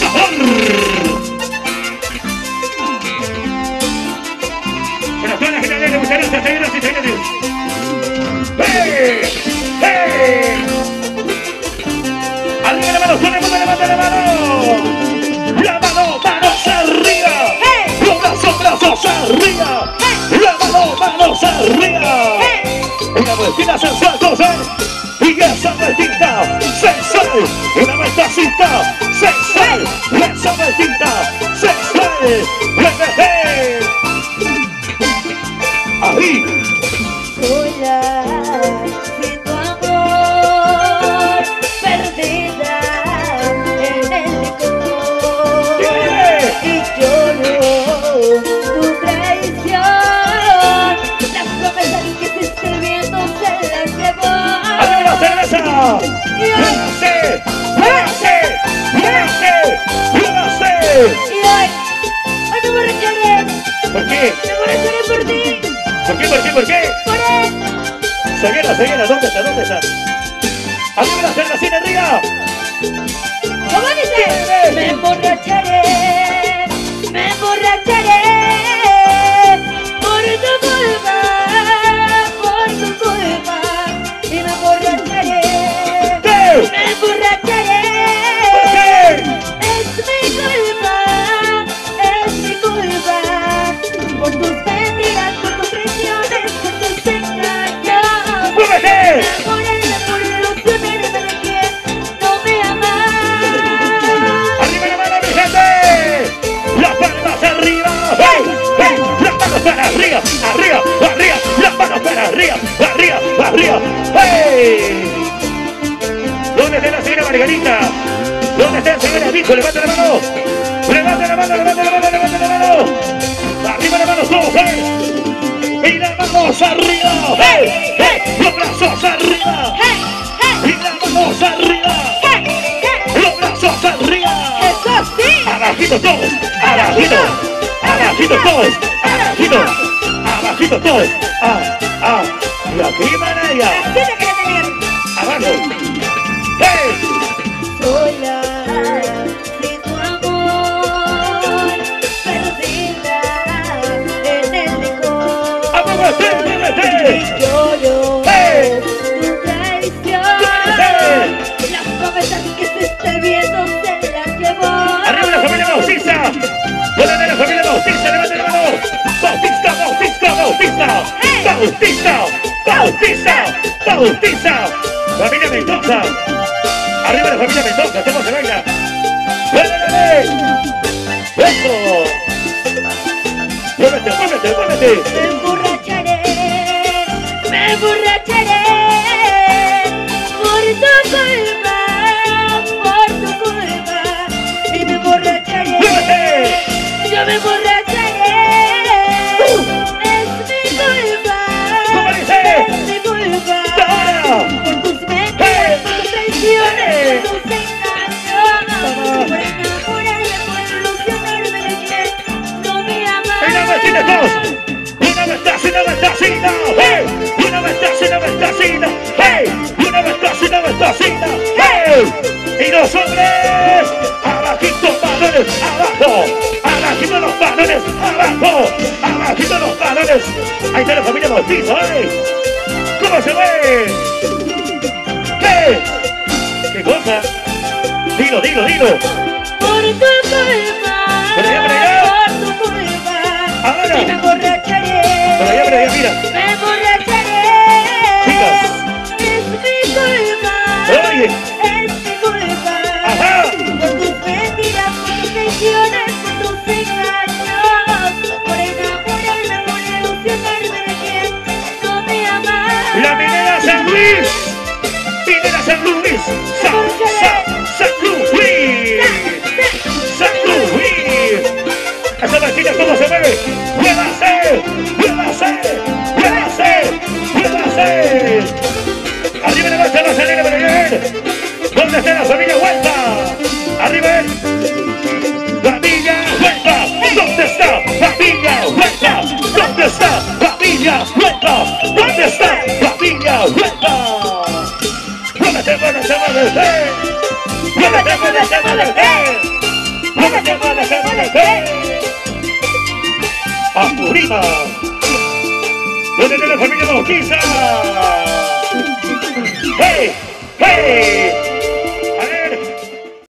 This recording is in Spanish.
Sabor. Todas las generales, muchas gracias, señoras y señores. ¡Hey! ¡Hey! ¡Arriba la mano! ¡Todo el mundo levanta la mano! ¡La mano, manos arriba! ¡Los brazos, brazos arriba! ¡La mano, manos arriba! Una vueltita sensual, cosa y esa vueltita sensual, una vueltacita sensual, sensual, ¡Hey! ahí, tu amor, perdida en el licor. ¡Eh! Y lloro tu traición. Las promesas que viento se las llevó. ¡Arriba la cerveza! Qué? me borracharé por ti, ¿Por qué? ¿Por qué? ¿Por qué? por él. Seguera, seguera, ¿dónde está? ¿Dónde está? ¡Arriba la cervecita arriba! ¿Cómo dice? Me emborracharé, ¡Hey! ¿Dónde está la señora Margarita? ¿Dónde está el señor Amico? ¡Levanta la mano! ¡Levanta la mano! ¡Levanta la mano! ¡Levanta la mano! ¡Arriba las manos todos! ¡Hey! ¡Y las manos arriba! ¡Hey! ¡Hey! ¡Los brazos arriba! ¡Hey! ¡Y las manos arriba! ¡Hey! ¡Los brazos arriba! ¡Eso sí! Abajito todos, abajito, abajito todos, abajito, abajito todos, ah, y aquí manaya, Así te quiero tener. abajo, hey, Sola, sin tu amor, perdida en el licor. muévete, muévete, Y lloro ¡Hey! tu traición. ¡Muévete! Las promesas que hiciste el viento se las llevó. arriba la familia Bautista, ¿dónde está la familia Bautista? Levanta la mano, Bautista, Bautista, Bautista, ¡Hey! Bautista, Bautista, Bautista, familia Mendoza, arriba la familia Mendoza, ¿cómo se baila? ¡Eso! ¡Muévete, muévete, muévete! ¡Y los hombres! ¡Abajito balones! ¡Abajo! ¡Abajito los balones! ¡Abajo! ¡Abajito los balones! Ahí está la familia ¿eh? ¿Cómo se ve? ¿Qué? ¿Qué cosa? Dilo, dilo, dilo. Ahora. Y me emborracharé. Por allá, por allá, mira. Me emborracharé. Chicas. Es mi culpa. Oye. Es mi culpa. Ajá. Por tus mentiras, por tus traiciones, por tus engaños. Por enamorarme, por ilusionarme de quien no me ama. La minera San Luis. Minera San Luis. San, San, Máquina, ¿cómo se mueve? ¡Muévase! ¡Muévase! ¡Muévase! ¡Muévase! Arriba la salida para llegar. ¿Dónde está la familia Huerta? Arriba él. Familia Huerta. ¿Dónde está? Familia Huerta. ¿Dónde está? Familia Huerta. ¿Dónde está? Familia Huerta. Muévete, muévete. Muévete, muévete, muévete. Muévete, Arriba. Donde de la familia Bautiza. ¡Hey! ¡Hey!